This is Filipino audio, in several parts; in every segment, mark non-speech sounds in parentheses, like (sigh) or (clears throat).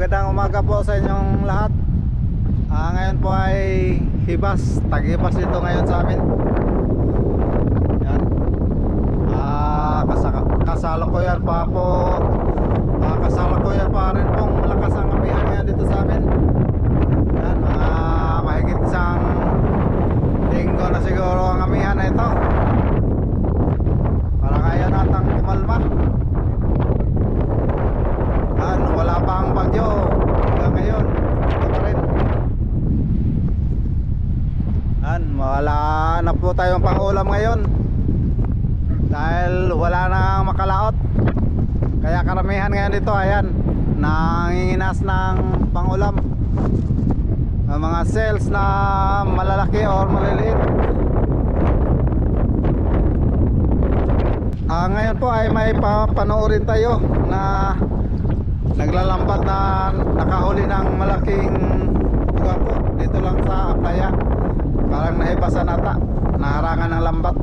magandang umaga po sa inyong lahat. Ah, ngayon po ay hibas, tag-hibas ito ngayon sa amin. Yan. Ah, kasaka, kasalo ko yan pa po. Ah, kasalo ko yan pa rin pong malakas ang amihan ngayon dito sa amin. Yan, mga mahigit isang linggo na siguro ang amihan na ito. Para kaya natang kumalma. Yan, wala pa ang bagyo hanggang ngayon. Ito pa rin. Yan, wala na po tayong pangulam ngayon. Dahil wala nang makalaot. Kaya karamihan ngayon dito, ayan, nanginginas ng pangulam. Ang mga cells na malalaki or maliliit. Ah, ngayon po ay may papanoorin tayo na naglalambat na nakahuli ng malaking tugapo dito lang sa playa. Parang nahibasan ata, naharangan ng lambat.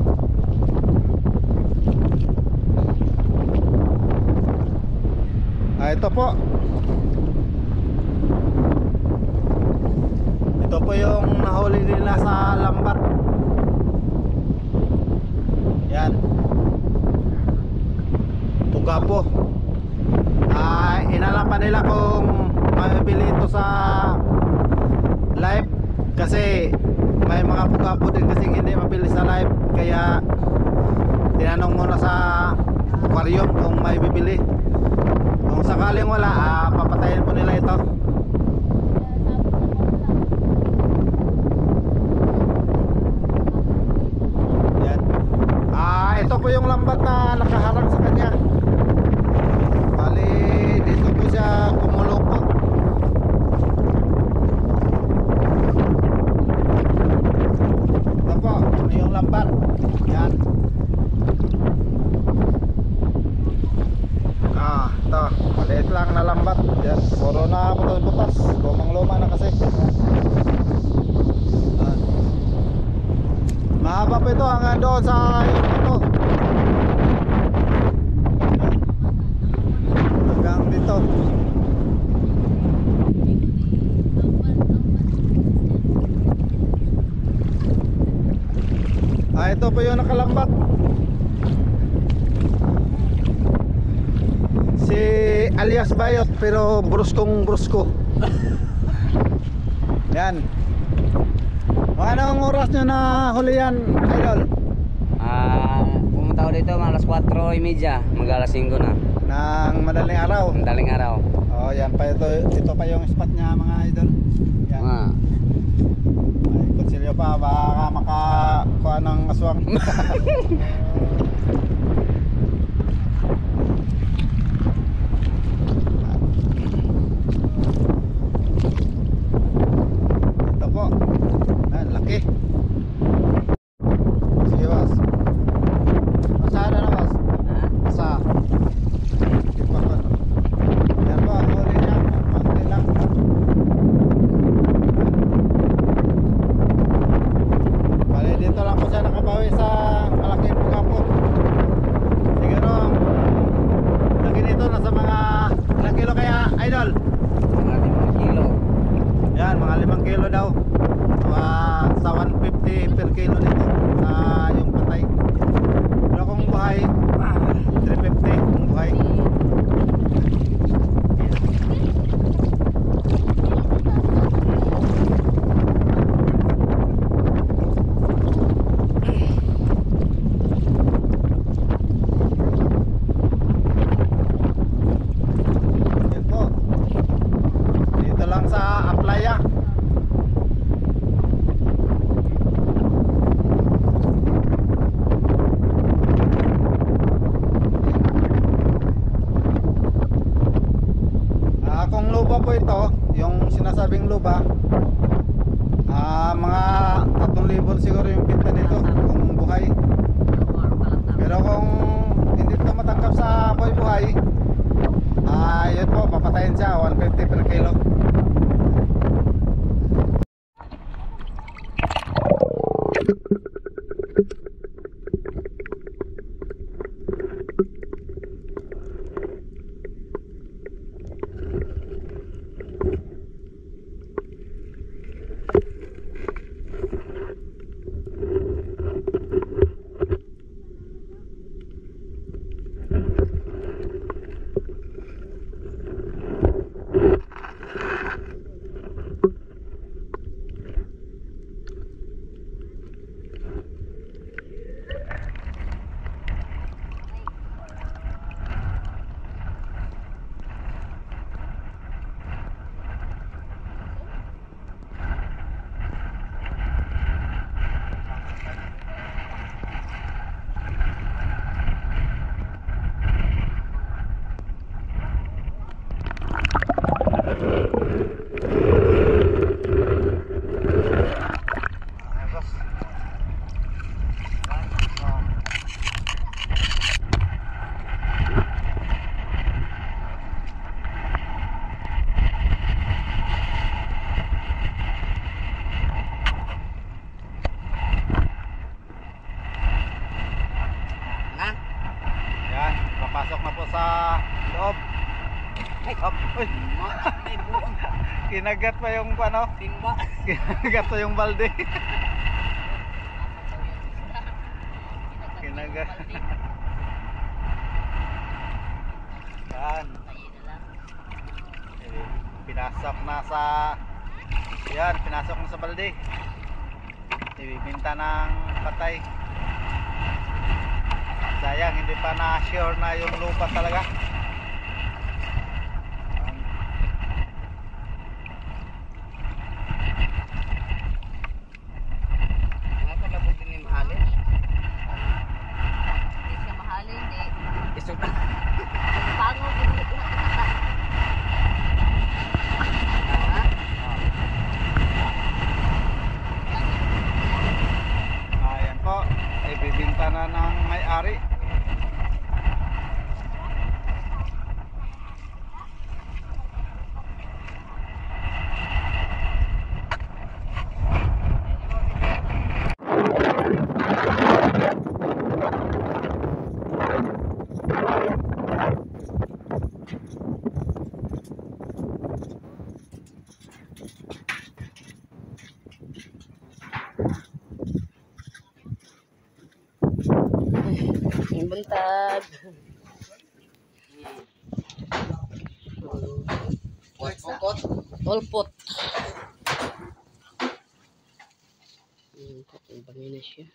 Ah, ito po. Ito po yung nahuli nila sa lambat. Yan. Tugapo. Ah, inalam pa nila kung mabibili ito sa live kasi may mga pugapo din kasi hindi mabili sa live kaya tinanong muna sa aquarium kung may bibili. Kung sakaling wala ah, papatayin po nila ito yan ah ito po yung lambat na nakaharang sa kanya bali dito po siya kumulupot ito po ano yung lambat yan ah ito maliit lang na lambat yan puro na butas-butas lumang luma na kasi Ah. Mahaba pa ito hanggang doon sa yung ito. Hanggang dito. Ah ito po yung nakalambat. Si alias Bayot pero bruskong brusko. Yan. Anong oras nyo na huli yan Ah, pumunta ako dito mga alas 4.30, mag alas 5 na. ng madaling araw Ang daling araw. oh yan pa ito ito pa yung spot niya mga idol yan Mga, Ay, kutsilyo pa, baka makakuha ng aswang. (laughs) Ito po. Ayan, laki. Sige, boss. Masada na, boss. ha? Sa. Ipa ko. Yan po, ang huli niya. Pangti lang. Bali, dito lang po siya nakabawi sa malaking pugapo. Siguro, ang laki nito nasa mga ilang kilo kaya, idol? Mga 5 kilo. Yan, mga limang kilo daw. Mga sa 150 per kilo nito sa yung patay. Pero kung buhay, (clears throat) 350 kung buhay. Yan po. Dito lang sa Aplaya. Ah, kung luba po ito, yung sinasabing luba, you uy. (laughs) Kinagat pa yung ano? Timba. Kinagat pa yung balde. (laughs) Kinagat. Yan. Eh, Pinasok na sa Yan, pinasok na sa balde. Ibibinta ng patay. Sayang, hindi pa na-sure na yung lupa talaga. Ako na po din ni mahalin. Hindi siya mahalin, hindi. Isog Pango, hindi ko Ha? Ayan po, ibibinta na ng may-ari. Yung buntag. Pukot. Olpot. Hmm, patimbangin na siya.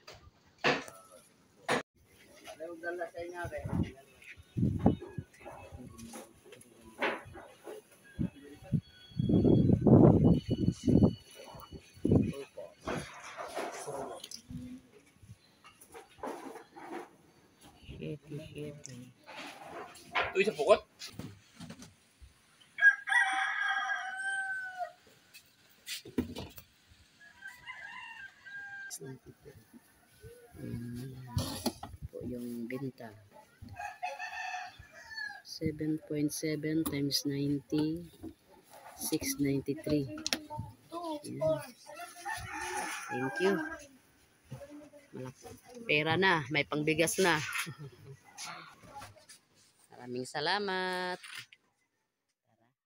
Ano dala sa inyo, be? Shitty, shitty. Ito isa pukot? Hmm, po yung binta. 7.7 times 90 693 Yan. Thank you. Pera na, may pangbigas na. (laughs) Maraming salamat.